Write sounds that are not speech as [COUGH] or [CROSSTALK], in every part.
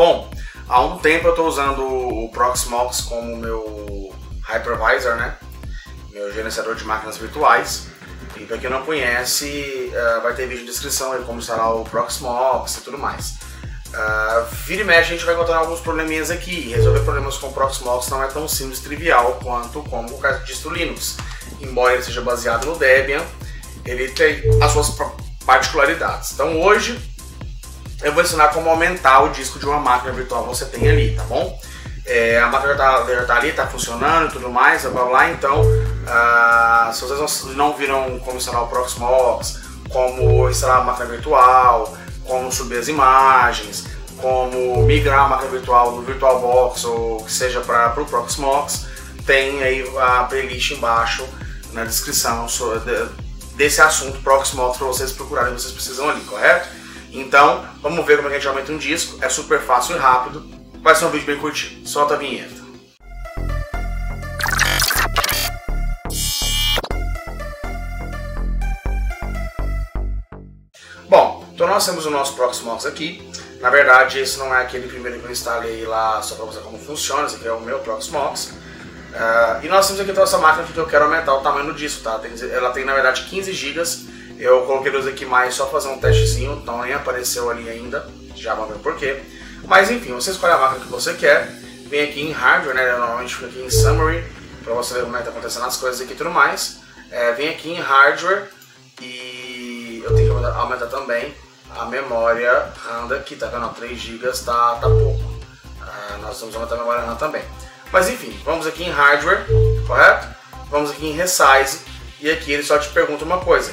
Bom, há um tempo eu estou usando o Proxmox como meu hypervisor, né? Meu gerenciador de máquinas virtuais. E para quem não conhece, uh, vai ter vídeo de descrição aí como instalar o Proxmox e tudo mais. Uh, vira e mexe a gente vai encontrar alguns probleminhas aqui. Resolver problemas com o Proxmox não é tão simples e trivial quanto com o caso distro Linux. Embora ele seja baseado no Debian, ele tem as suas particularidades. Então hoje eu vou ensinar como aumentar o disco de uma máquina virtual que você tem ali, tá bom? É, a máquina já está tá ali, está funcionando e tudo mais, blá, blá, então uh, se vocês não viram como instalar o Proxmox, como instalar a máquina virtual, como subir as imagens, como migrar a máquina virtual do VirtualBox ou que seja para o Proxmox, tem aí a playlist embaixo na descrição desse assunto Proxmox para vocês procurarem, vocês precisam ali, correto? Então, vamos ver como é a gente aumenta um disco, é super fácil e rápido, vai ser um vídeo bem curtinho, solta a vinheta. Bom, então nós temos o nosso Proxmox aqui, na verdade esse não é aquele primeiro que eu instalei lá só para mostrar como funciona, esse aqui é o meu Proxmox, Uh, e nós temos aqui então essa máquina que eu quero aumentar o tamanho do disco, tá? Ela tem na verdade 15 GB. Eu coloquei dois aqui mais só fazer um testezinho, então nem apareceu ali ainda. Já vamos ver porquê. Mas enfim, você escolhe a máquina que você quer. Vem aqui em hardware, né? Normalmente fica aqui em summary, para você ver como é que tá acontecendo as coisas aqui e tudo mais. É, vem aqui em hardware e eu tenho que aumentar também a memória RAM daqui, tá vendo? 3 GB tá, tá pouco. Uh, nós vamos aumentar a memória RAM também. Mas enfim, vamos aqui em Hardware, correto? Vamos aqui em Resize e aqui ele só te pergunta uma coisa,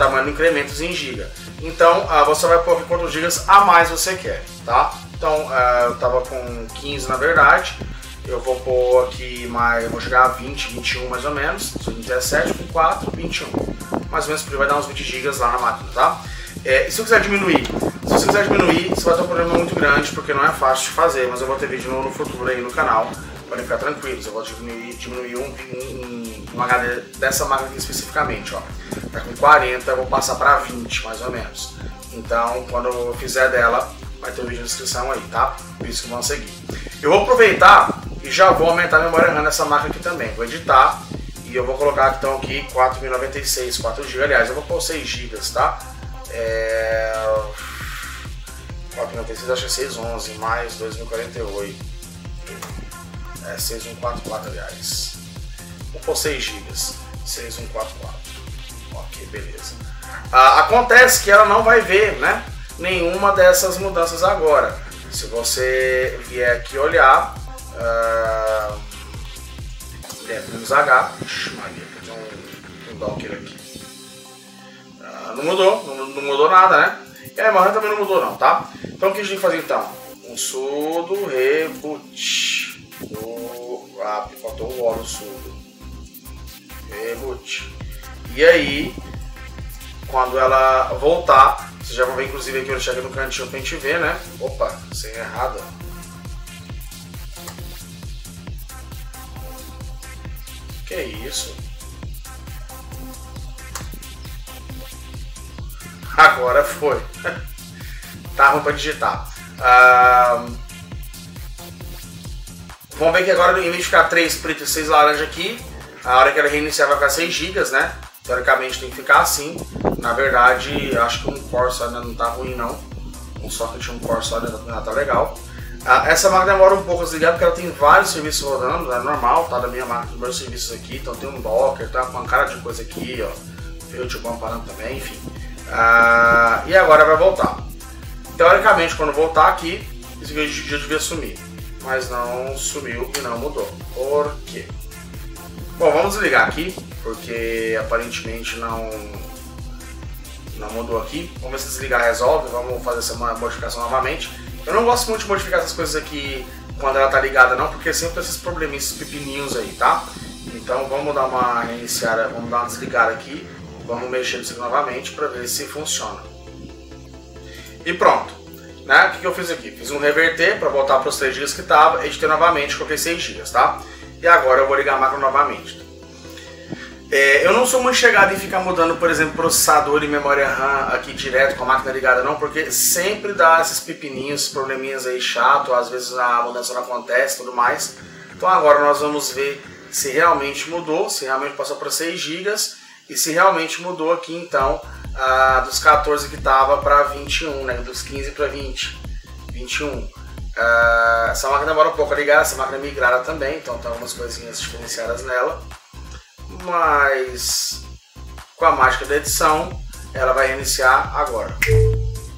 tamanho do incrementos em giga. Então uh, você vai pôr quantos gigas a mais você quer, tá? Então uh, eu tava com 15 na verdade, eu vou pôr aqui mais, vou chegar a 20, 21 mais ou menos, 17 com 4, 21. Mais ou menos porque vai dar uns 20 gigas lá na máquina, tá? É, e se eu quiser diminuir? Se você quiser diminuir, você vai ter um problema muito grande, porque não é fácil de fazer, mas eu vou ter vídeo no futuro aí no canal podem ficar tranquilos, eu vou diminuir, diminuir um, um, um HD dessa marca aqui especificamente, ó. Tá com 40, eu vou passar para 20 mais ou menos. Então, quando eu fizer dela, vai ter o um vídeo na descrição aí, tá? Isso que vão seguir. Eu vou aproveitar e já vou aumentar a memória RAM nessa marca aqui também. Vou editar e eu vou colocar então aqui 4096, 4 GB. Aliás, eu vou pôr 6 GB, tá? É... 4096 acho que é 611 mais 2048. É 6144, aliás. Pôr 6 GB. 6144. Ok, beleza. Ah, acontece que ela não vai ver, né? Nenhuma dessas mudanças agora. Se você vier aqui olhar, uh, H, Ixi, Maria, tem um, um Docker aqui. Uh, não mudou, não, não, mudou nada, né? E a memória também não mudou não, tá? Então o que a gente tem que fazer então? Um sudo reboot do app, faltou o O no surdo. Reboot. E aí, quando ela voltar, vocês já vão ver inclusive aqui eu chego no cantinho pra gente ver, né? Opa, sem errada. Que isso? Agora foi. [LAUGHS] tá ruim pra digitar. Ah, Vamos ver que agora, em vez de ficar 3 preto e 6 laranja aqui, a hora que ela reiniciar vai ficar 6 GB, né? Teoricamente tem que ficar assim. Na verdade, acho que um core só ainda não tá ruim não. Um socket, um core só ainda tá legal. Ah, essa máquina demora um pouco a desligar porque ela tem vários serviços rodando, é normal, tá? Da minha máquina, dos meus serviços aqui, então tem um Docker, tá com uma cara de coisa aqui, ó. YouTube parando também, enfim. Ah, e agora vai voltar. Teoricamente, quando voltar aqui, isso aqui já devia sumir mas não sumiu e não mudou. Por quê? Bom, vamos desligar aqui, porque aparentemente não, não mudou aqui. Vamos ver se desligar resolve, vamos fazer essa modificação novamente. Eu não gosto muito de modificar essas coisas aqui quando ela tá ligada não, porque sempre esses probleminhas, pepininhos aí, tá? Então vamos dar uma reiniciada, vamos dar uma desligada aqui, vamos mexer nisso novamente para ver se funciona. E pronto. Né? O que, que eu fiz aqui? Fiz um reverter para voltar para os 3 GB que estava, editei novamente, coloquei 6 GB, tá? E agora eu vou ligar a máquina novamente. É, eu não sou muito chegado em ficar mudando, por exemplo, processador e memória RAM aqui direto com a máquina ligada não, porque sempre dá esses pepininhos, probleminhas aí chato, às vezes a mudança não acontece tudo mais. Então agora nós vamos ver se realmente mudou, se realmente passou para 6 GB e se realmente mudou aqui então ah, dos 14 que estava para 21, né, dos 15 para 20, 21. Ah, essa máquina demora um pouco a ligar, essa máquina é migrada também, então tem algumas coisinhas diferenciadas nela mas com a mágica da edição ela vai reiniciar agora.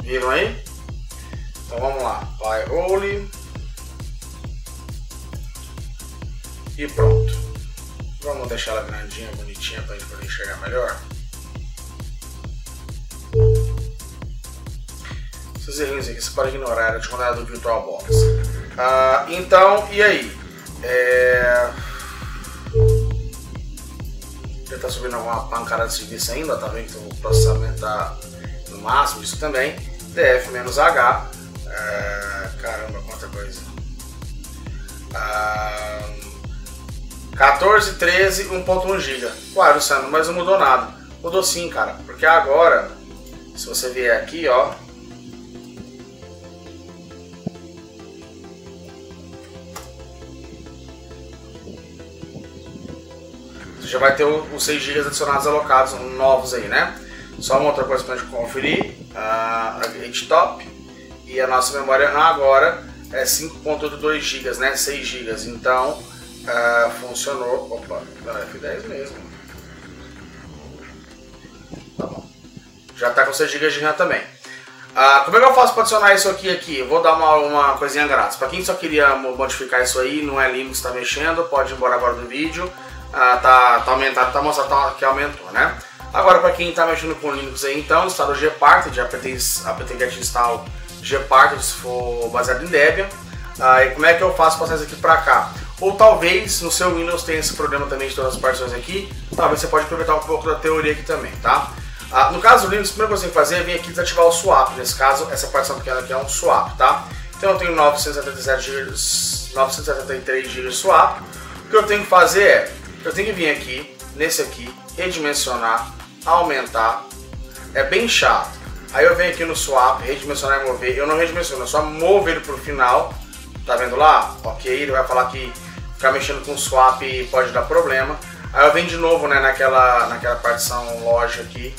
Viram aí? Então vamos lá, vai role e pronto. Vamos deixar ela grandinha, bonitinha para a gente poder enxergar melhor. Esses errinhos aqui você pode ignorar, era de quando do VirtualBox. Ah, então, e aí? É ele está subindo alguma pancada de serviço ainda, tá vendo que o processamento tá no máximo, isso também. DF-H, é, caramba, quanta coisa. Ah, 14, 13, 1.1 GB. Uai, Luciano, mas não mudou nada. Mudou sim, cara, porque agora, se você vier aqui, ó, já vai ter os 6 GB adicionados alocados novos aí, né? Só uma outra coisa para gente conferir, a Gate Top e a nossa memória RAM agora é 5.82 GB, né? 6 GB, então uh, funcionou, opa, não, F10 mesmo. Tá bom. Já está com 6 GB de RAM também. Uh, como é que eu faço para adicionar isso aqui aqui? Vou dar uma, uma coisinha grátis. Para quem só queria modificar isso aí, não é Linux está mexendo, pode ir embora agora do vídeo ah, tá, tá aumentado, tá mostrando tá, que aumentou, né? Agora, para quem está mexendo com Linux aí, então, instala o gparted, apt, apt-get install gparted se for baseado em Debian. Ah, e como é que eu faço para isso aqui para cá? Ou talvez no seu Windows tenha esse problema também de todas as partições aqui, talvez você pode aproveitar um pouco da teoria aqui também, tá? Ah, no caso do Linux, a primeira coisa que você tem que fazer é vir aqui desativar o swap, nesse caso, essa partição pequena aqui é um swap, tá? Então eu tenho 977 GB, 973 GB swap, o que eu tenho que fazer é eu tenho que vir aqui, nesse aqui, redimensionar, aumentar. É bem chato. Aí eu venho aqui no swap, redimensionar e mover. Eu não redimensiono, eu só movo ele pro final. Tá vendo lá? Ok, ele vai falar que ficar mexendo com swap pode dar problema. Aí eu venho de novo né, naquela, naquela partição loja aqui.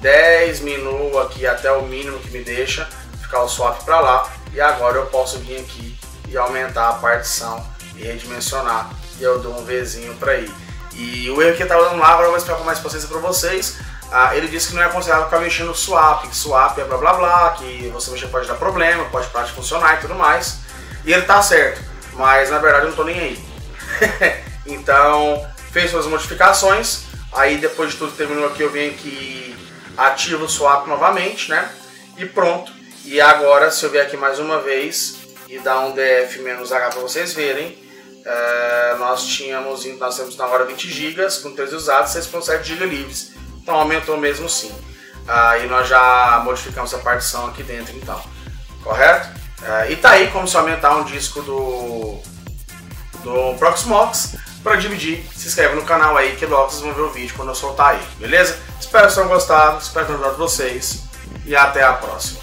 10 minu aqui até o mínimo que me deixa ficar o swap para lá. E agora eu posso vir aqui e aumentar a partição e redimensionar e eu dou um Vzinho para ir. E o erro que ele estava dando lá, agora eu vou explicar com mais paciência para vocês. Ah, ele disse que não é aconselhável ficar mexendo no swap, que swap é blá blá blá, que você mexer pode dar problema, pode parar de funcionar e tudo mais. E ele tá certo, mas na verdade eu não tô nem aí. [LAUGHS] então, fez suas modificações, aí depois de tudo terminou aqui, eu venho aqui, ativo o swap novamente, né? E pronto. E agora, se eu vier aqui mais uma vez e dar um df-h para vocês verem, é, nós tínhamos, nós temos na hora 20 GB, com 13 usados, 6.7 GB livres. Então aumentou mesmo sim. Aí nós já modificamos a partição aqui dentro então. Correto? É, e tá aí como se aumentar um disco do, do Proxmox para dividir. Se inscreve no canal aí que logo vocês vão ver o vídeo quando eu soltar aí, beleza? Espero que tenham gostado, espero ter ajudado vocês e até a próxima.